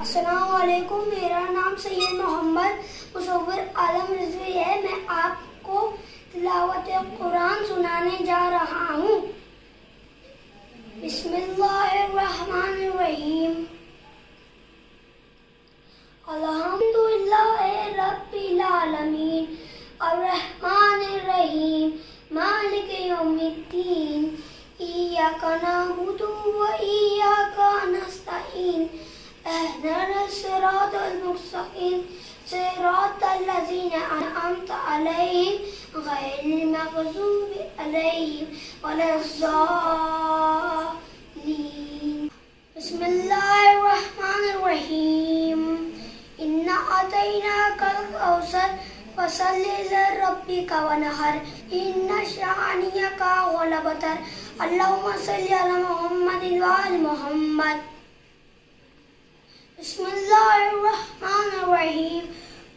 असलकुम मेरा नाम सैयद मोहम्मद मुसवर आलम रिजवी है। मैं आपको तिलावत कुरान सुनाने जा रहा हूँ। बिस्मिल्लाहिर्रहमानिर्रहीम। अल्हम्दुलिल्लाह रब्बिल आलमीन। अर्रहमानिर्रहीम। मालिक यौमिद्दीन। इय्याका नअबुदु व इय्याका नस्तईन। أهدنا الصراط المستقيم. صراط الذين أنعمت عليهم غير المغضوب عليهم ولا الضالين. بسم الله الرحمن الرحيم. إنا أتيناك الكوثر فصل لربك ونهر. إن شانئك هو الأبتر اللهم صل على محمد وآل محمد. بسم الله الرحمن الرحيم.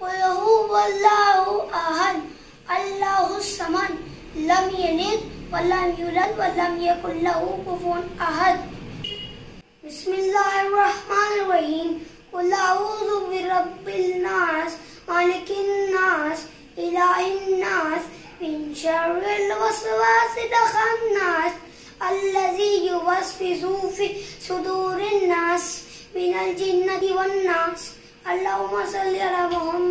قل هو الله أحد. الله الصمد. لم يلد ولم يولد ولم يكن له كفوا أحد. بسم الله الرحمن الرحيم. قل أعوذ برب الناس مالك الناس إله الناس من شر الوسواس الخناس الذي يوسوس في صدور الناس. من الجنة والناس اللهم صل على محمد وعلى محمد